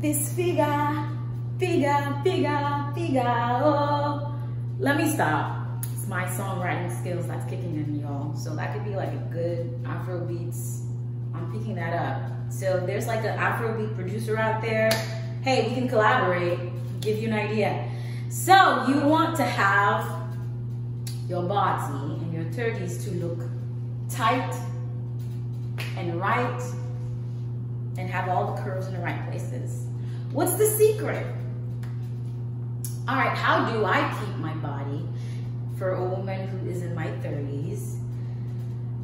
this figure, figure, figure, figure. Oh. Let me stop. It's my songwriting skills that's kicking in, y'all. So that could be like a good Afro beats. I'm picking that up. So there's like an Afrobeat producer out there. Hey, we can collaborate, give you an idea. So you want to have your body in your 30s to look tight and right and have all the curves in the right places. What's the secret? All right, how do I keep my body for a woman who is in my 30s?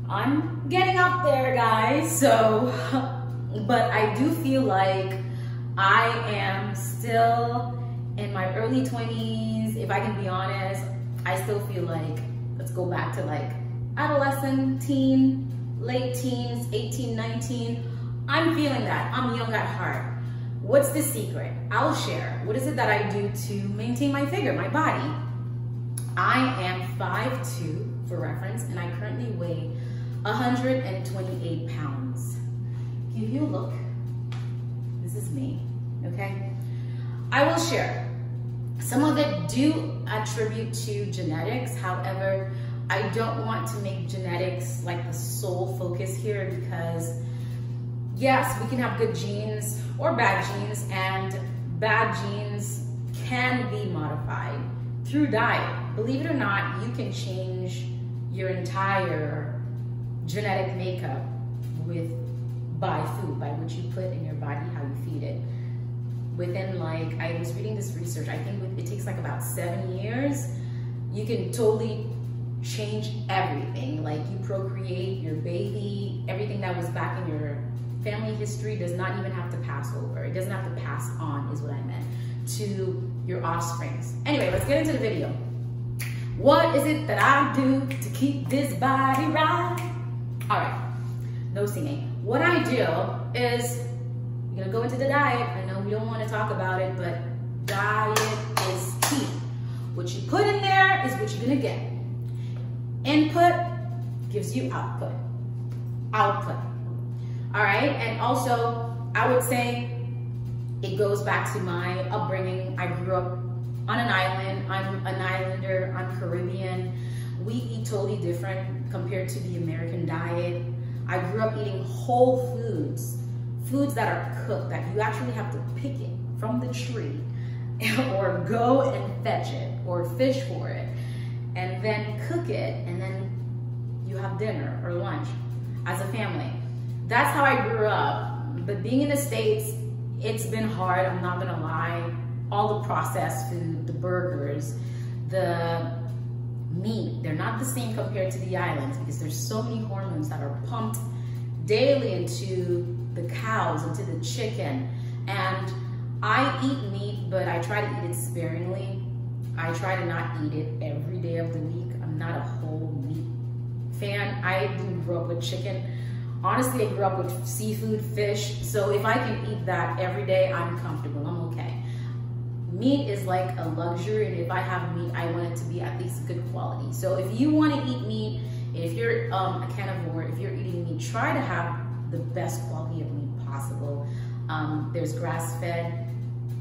I'm getting up there, guys, so, but I do feel like I am still in my early 20s. If I can be honest, I still feel like, let's go back to like adolescent, teen, late teens, 18, 19. I'm feeling that. I'm young at heart. What's the secret? I'll share. What is it that I do to maintain my figure, my body? I am 5'2", for reference, and I currently weigh 128 pounds. Give you a look. This is me, okay? I will share. Some of it do attribute to genetics. However, I don't want to make genetics like the sole focus here because yes, we can have good genes or bad genes and bad genes can be modified through diet. Believe it or not, you can change your entire genetic makeup with by food, by what you put in your body, how you feed it. Within like, I was reading this research, I think it takes like about seven years, you can totally change everything. Like you procreate your baby, everything that was back in your family history does not even have to pass over. It doesn't have to pass on is what I meant to your offsprings. Anyway, let's get into the video. What is it that I do to keep this body right? All right, no singing. What I do is, you're gonna go into the diet. I know we don't wanna talk about it, but diet is key. What you put in there is what you're gonna get. Input gives you output. Output. All right, and also I would say it goes back to my upbringing. I grew up on an island. I'm an islander, I'm Caribbean we eat totally different compared to the American diet. I grew up eating whole foods, foods that are cooked, that you actually have to pick it from the tree or go and fetch it or fish for it and then cook it and then you have dinner or lunch as a family. That's how I grew up. But being in the States, it's been hard, I'm not gonna lie. All the processed food, the burgers, the meat. They're not the same compared to the islands because there's so many hormones that are pumped daily into the cows, into the chicken. And I eat meat, but I try to eat it sparingly. I try to not eat it every day of the week. I'm not a whole meat fan. I didn't grow up with chicken. Honestly, I grew up with seafood, fish. So if I can eat that every day, I'm comfortable. I'm okay meat is like a luxury and if I have meat, I want it to be at least good quality. So if you want to eat meat, if you're um, a carnivore, if you're eating meat, try to have the best quality of meat possible. Um, there's grass-fed.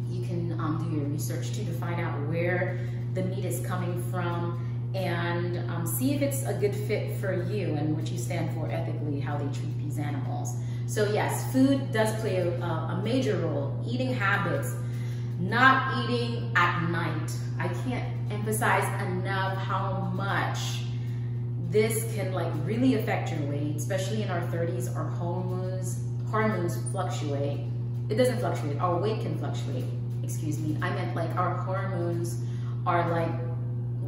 You can um, do your research too to find out where the meat is coming from and um, see if it's a good fit for you and what you stand for ethically, how they treat these animals. So yes, food does play a, a major role. Eating habits, not eating at night. I can't emphasize enough how much this can like really affect your weight, especially in our 30s, our hormones, hormones fluctuate. It doesn't fluctuate, our weight can fluctuate, excuse me. I meant like our hormones are like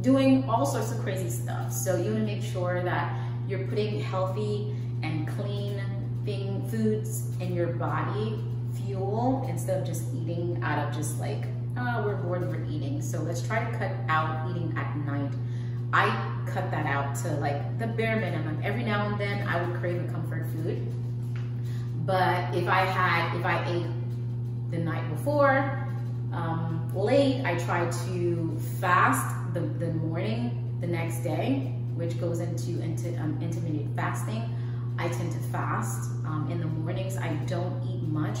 doing all sorts of crazy stuff. So you wanna make sure that you're putting healthy and clean thing, foods in your body fuel instead of just eating out of just like, oh, we're bored, we're eating. So let's try to cut out eating at night. I cut that out to like the bare minimum. Every now and then I would crave a comfort food. But if I had, if I ate the night before, um, late, I try to fast the, the morning the next day, which goes into, into um, intermittent fasting. I tend to fast um, in the mornings. I don't eat much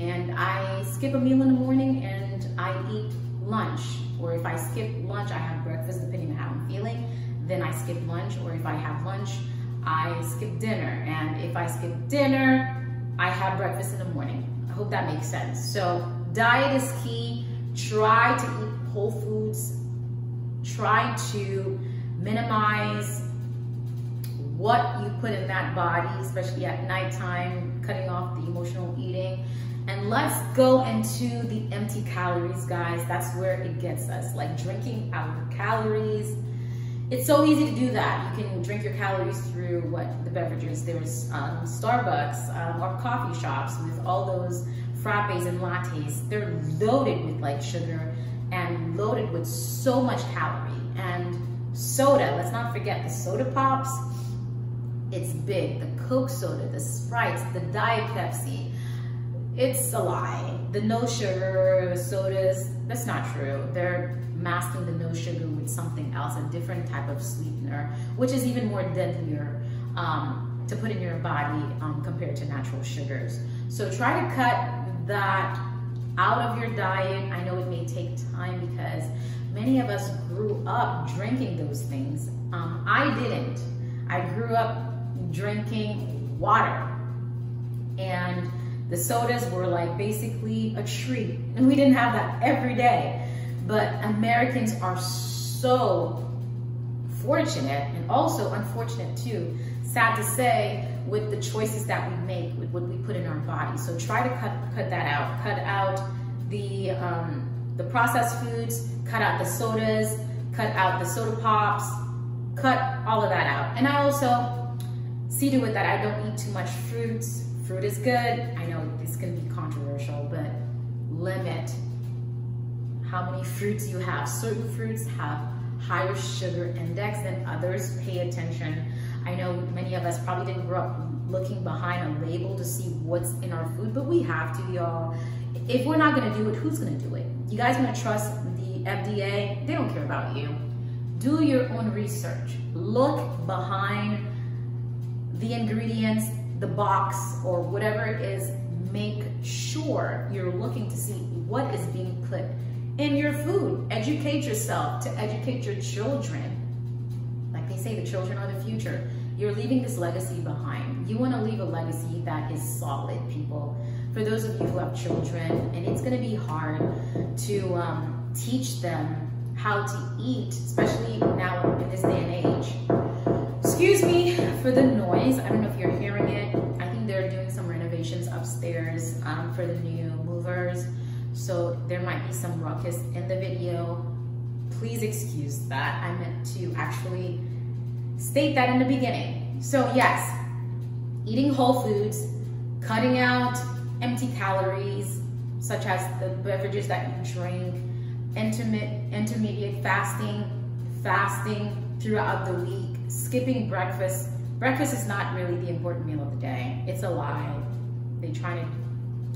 and I skip skip a meal in the morning and I eat lunch, or if I skip lunch, I have breakfast depending on how I'm feeling, then I skip lunch, or if I have lunch, I skip dinner. And if I skip dinner, I have breakfast in the morning. I hope that makes sense. So diet is key. Try to eat whole foods. Try to minimize what you put in that body, especially at nighttime, cutting off the emotional eating. And let's go into the empty calories, guys. That's where it gets us, like drinking out our calories. It's so easy to do that. You can drink your calories through what the beverages. There's um, Starbucks um, or coffee shops with all those frappes and lattes. They're loaded with like sugar and loaded with so much calorie. And soda, let's not forget the soda pops. It's big. The Coke soda, the Sprites, the Diet Pepsi it's a lie. The no sugar sodas, that's not true. They're masking the no sugar with something else, a different type of sweetener, which is even more deadlier um, to put in your body um, compared to natural sugars. So try to cut that out of your diet. I know it may take time because many of us grew up drinking those things. Um, I didn't. I grew up drinking water and the sodas were like basically a treat and we didn't have that every day. But Americans are so fortunate and also unfortunate too, sad to say, with the choices that we make, with what we put in our body. So try to cut, cut that out. Cut out the, um, the processed foods, cut out the sodas, cut out the soda pops, cut all of that out. And I also see to it that I don't eat too much fruits, Fruit is good. I know this can be controversial, but limit how many fruits you have. Certain fruits have higher sugar index than others. Pay attention. I know many of us probably didn't grow up looking behind a label to see what's in our food, but we have to, y'all. If we're not gonna do it, who's gonna do it? You guys gonna trust the FDA? They don't care about you. Do your own research. Look behind the ingredients, the box or whatever it is, make sure you're looking to see what is being put in your food. Educate yourself to educate your children. They say, the children are the future. You're leaving this legacy behind. You want to leave a legacy that is solid, people. For those of you who have children, and it's going to be hard to um, teach them how to eat, especially now in this day and age. Excuse me for the noise. I don't know if you're hearing it. I think they're doing some renovations upstairs um, for the new movers. So there might be some ruckus in the video. Please excuse that. I meant to actually state that in the beginning. So yes, eating whole foods, cutting out empty calories, such as the beverages that you drink, intermediate fasting, fasting throughout the week, skipping breakfast. Breakfast is not really the important meal of the day. It's a lie. They try to,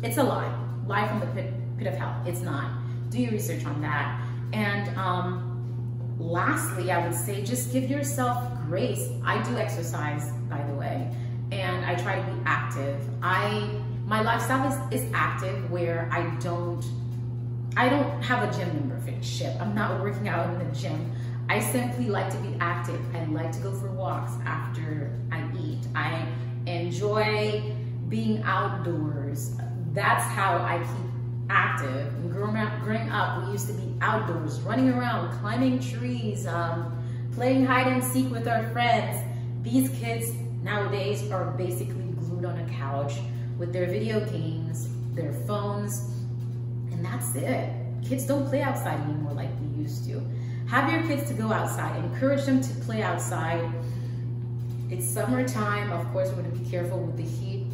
it's a lie. Lie from the pit, pit of hell. It's not. Do your research on that. And um, lastly, I would say just give yourself grace. I do exercise, by the way, and I try to be active. I my lifestyle is, is active where I don't I don't have a gym membership. I'm not working out in the gym. I simply like to be active. I like to go for walks after I eat. I enjoy being outdoors. That's how I keep active. Growing up, we used to be outdoors, running around, climbing trees, um, playing hide and seek with our friends. These kids nowadays are basically glued on a couch with their video games, their phones, and that's it. Kids don't play outside anymore like we used to. Have your kids to go outside. Encourage them to play outside. It's summertime. Of course, we're to be careful with the heat.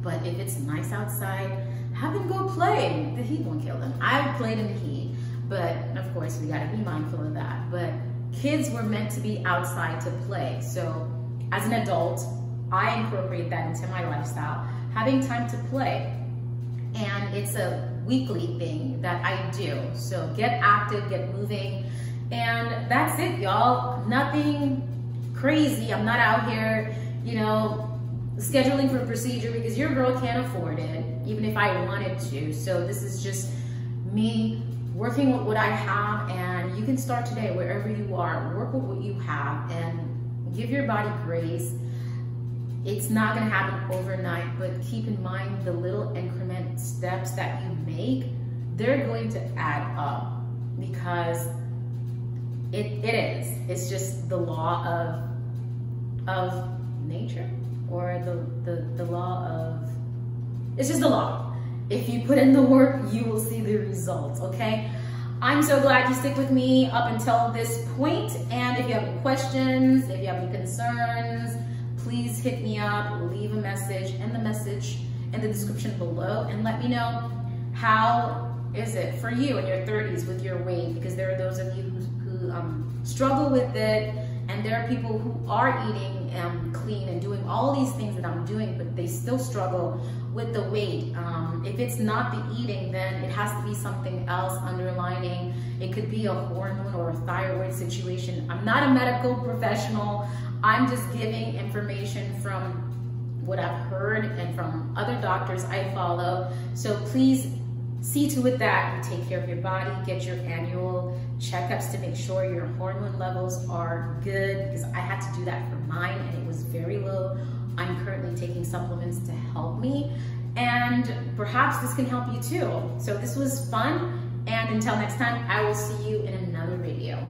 But if it's nice outside, have them go play. The heat won't kill them. I've played in the heat. But of course, we got to be mindful of that. But kids were meant to be outside to play. So as an adult, I incorporate that into my lifestyle, having time to play. And it's a weekly thing that I do. So get active, get moving. And that's it, y'all. Nothing crazy. I'm not out here, you know, scheduling for a procedure because your girl can't afford it, even if I wanted to. So this is just me working with what I have and you can start today wherever you are. Work with what you have and give your body grace. It's not gonna happen overnight, but keep in mind the little increment steps that you make, they're going to add up because it, it is. It's just the law of, of nature or the, the, the law of, it's just the law. If you put in the work, you will see the results, okay? I'm so glad you stick with me up until this point. And if you have any questions, if you have any concerns, please hit me up, leave a message in the message in the description below and let me know how is it for you in your 30s with your weight because there are those of you who, who um, struggle with it and there are people who are eating um, clean and doing all these things that I'm doing, but they still struggle with the weight. Um, if it's not the eating, then it has to be something else underlining. It could be a hormone or a thyroid situation. I'm not a medical professional. I'm just giving information from what I've heard and from other doctors I follow. So please see to it that you take care of your body, get your annual checkups to make sure your hormone levels are good because I had to do that for mine and it was very low. I'm currently taking supplements to help me and perhaps this can help you too. So this was fun and until next time, I will see you in